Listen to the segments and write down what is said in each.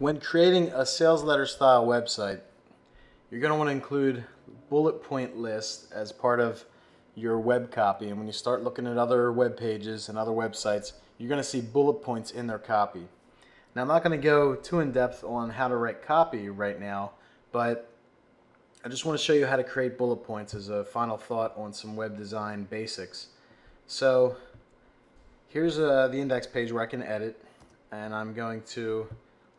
When creating a sales letter style website, you're going to want to include bullet point lists as part of your web copy. And when you start looking at other web pages and other websites, you're going to see bullet points in their copy. Now, I'm not going to go too in depth on how to write copy right now, but I just want to show you how to create bullet points as a final thought on some web design basics. So here's uh, the index page where I can edit, and I'm going to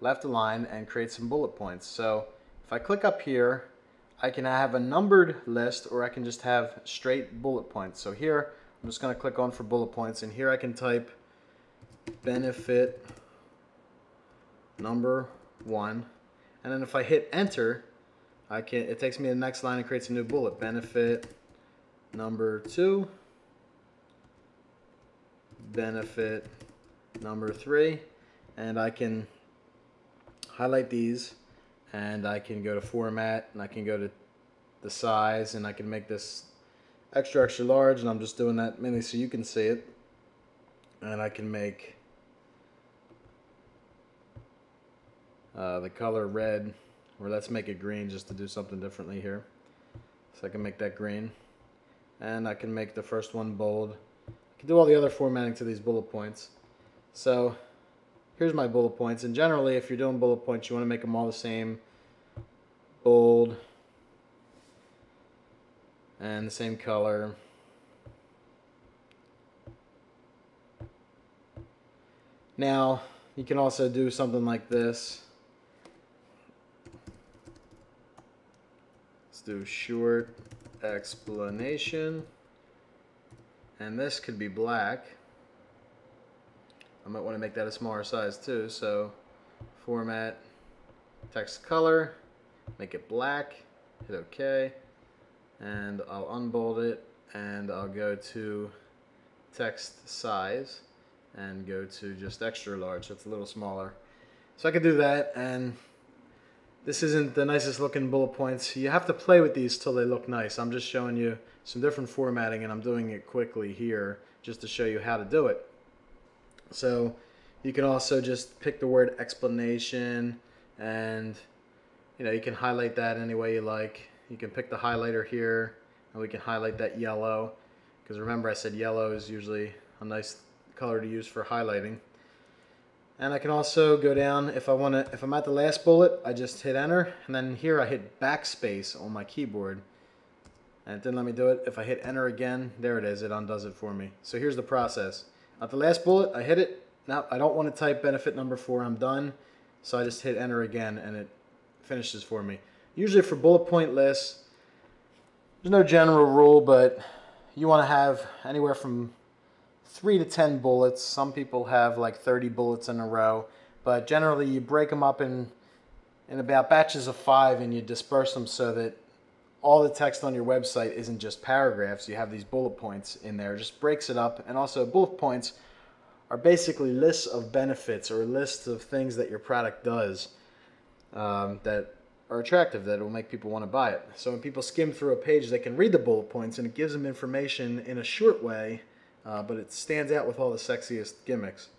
left align and create some bullet points. So if I click up here, I can have a numbered list or I can just have straight bullet points. So here, I'm just going to click on for bullet points, and here I can type benefit number one. And then if I hit enter, I can it takes me to the next line and creates a new bullet. Benefit number two. Benefit number three. And I can highlight these and I can go to format and I can go to the size and I can make this extra extra large and I'm just doing that mainly so you can see it. And I can make uh, the color red or let's make it green just to do something differently here. So I can make that green. And I can make the first one bold. I can do all the other formatting to these bullet points. So here's my bullet points. And generally if you're doing bullet points you want to make them all the same. Bold. And the same color. Now you can also do something like this. Let's do short explanation. And this could be black I might want to make that a smaller size too. So format, text color, make it black, hit OK, and I'll unbold it and I'll go to text size and go to just extra large, so it's a little smaller. So I could do that and this isn't the nicest looking bullet points. You have to play with these till they look nice. I'm just showing you some different formatting and I'm doing it quickly here just to show you how to do it. So you can also just pick the word explanation and you know you can highlight that any way you like. You can pick the highlighter here and we can highlight that yellow because remember I said yellow is usually a nice color to use for highlighting. And I can also go down if I want to if I'm at the last bullet I just hit enter and then here I hit backspace on my keyboard and it didn't let me do it. If I hit enter again, there it is. It undoes it for me. So here's the process. At the last bullet, I hit it. Now, I don't want to type benefit number four. I'm done. So I just hit enter again, and it finishes for me. Usually for bullet point lists, there's no general rule, but you want to have anywhere from three to 10 bullets. Some people have like 30 bullets in a row, but generally you break them up in, in about batches of five and you disperse them so that all the text on your website isn't just paragraphs. You have these bullet points in there. It just breaks it up. And also bullet points are basically lists of benefits or lists of things that your product does um, that are attractive, that will make people want to buy it. So when people skim through a page, they can read the bullet points and it gives them information in a short way, uh, but it stands out with all the sexiest gimmicks.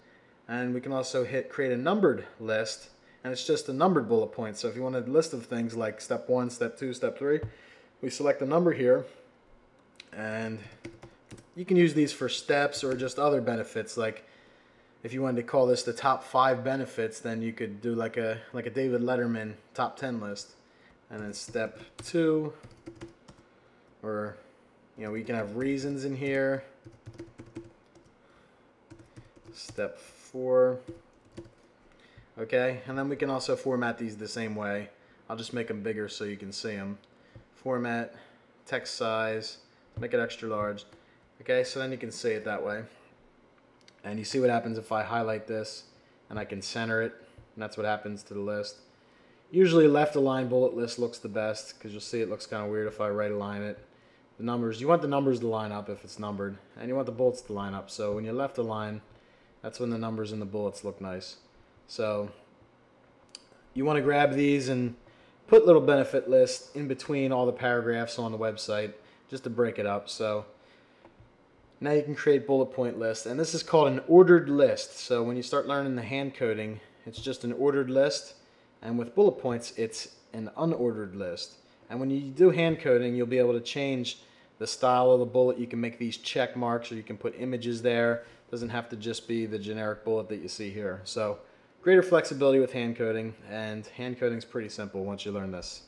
And we can also hit create a numbered list, and it's just a numbered bullet point. So if you want a list of things like step one, step two, step three, we select the number here and you can use these for steps or just other benefits like if you wanted to call this the top five benefits then you could do like a like a David Letterman top 10 list. And then step two or you know we can have reasons in here. Step four. Okay and then we can also format these the same way. I'll just make them bigger so you can see them format, text size, make it extra large. Okay, so then you can see it that way. And you see what happens if I highlight this and I can center it, and that's what happens to the list. Usually left align bullet list looks the best because you'll see it looks kind of weird if I right align it. The numbers, you want the numbers to line up if it's numbered, and you want the bullets to line up. So when you left align, that's when the numbers and the bullets look nice. So you want to grab these and put little benefit lists in between all the paragraphs on the website just to break it up. So now you can create bullet point lists. And this is called an ordered list. So when you start learning the hand coding, it's just an ordered list. And with bullet points, it's an unordered list. And when you do hand coding, you'll be able to change the style of the bullet. You can make these check marks or you can put images there. It doesn't have to just be the generic bullet that you see here. So greater flexibility with hand coding, and hand coding is pretty simple once you learn this.